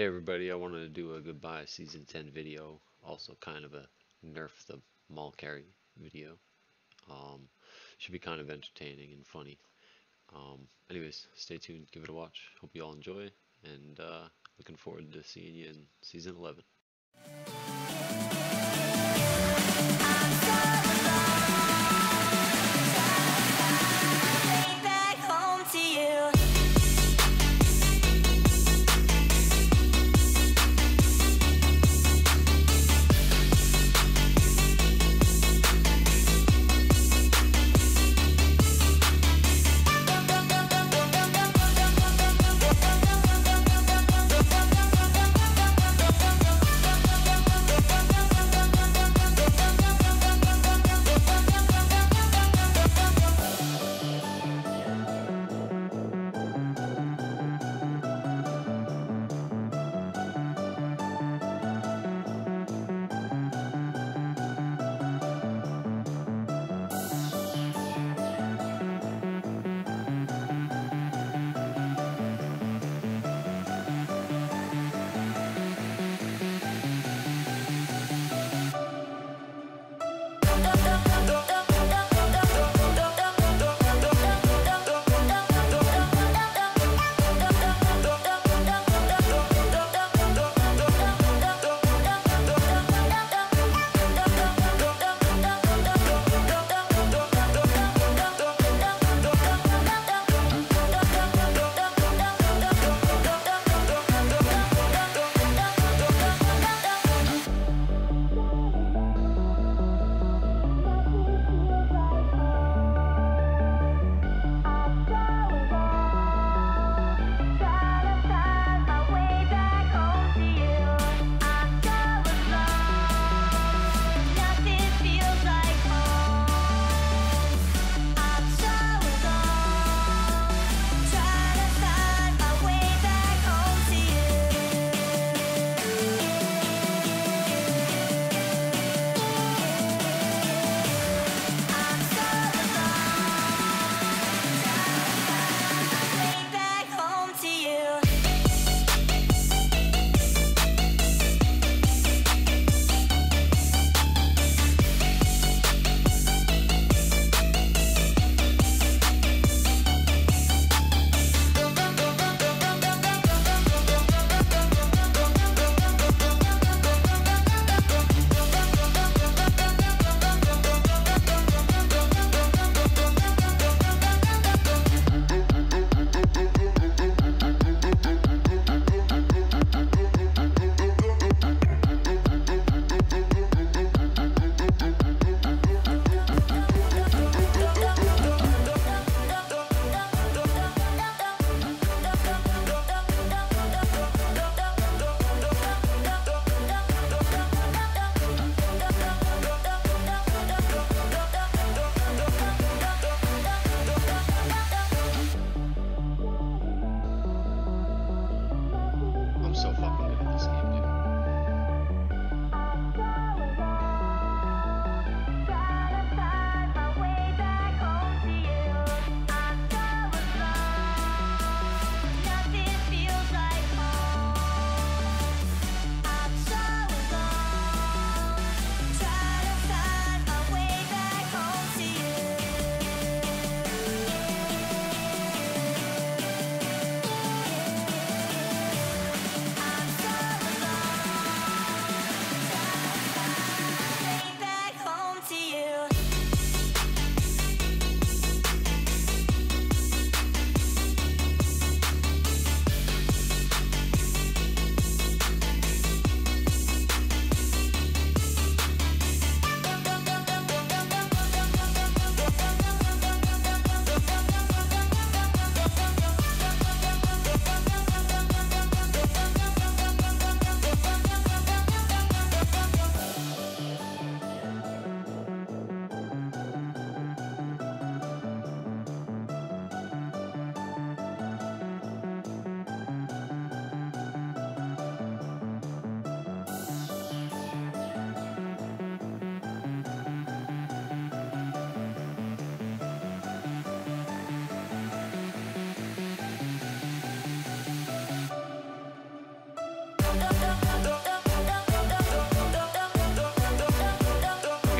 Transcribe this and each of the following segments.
Hey everybody, I wanted to do a goodbye season 10 video, also kind of a nerf the Maul carry video. Um, should be kind of entertaining and funny. Um, anyways, stay tuned, give it a watch. Hope you all enjoy, and uh, looking forward to seeing you in season 11.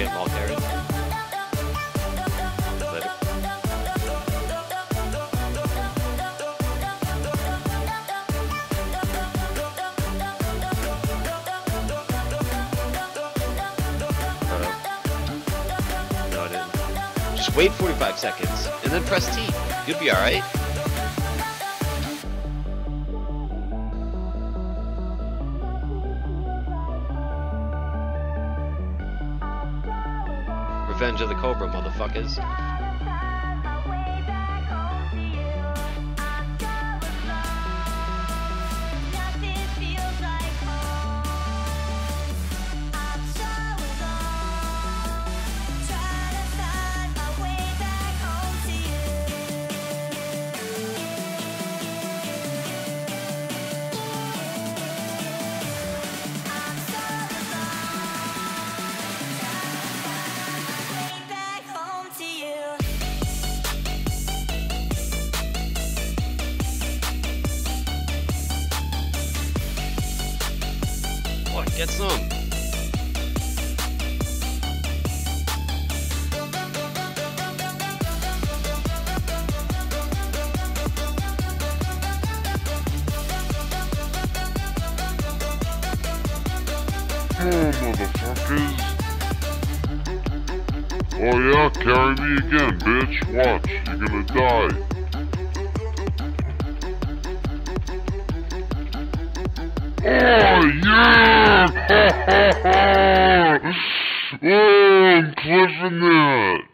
get involved there. No, I didn't. Just wait 45 seconds and then press T. You'll be alright. Revenge of the Cobra, motherfuckers. Get some. Oh. Oh yeah, carry me again, bitch. Watch, you're gonna die. Oh yeah! oh, I'm clipping that.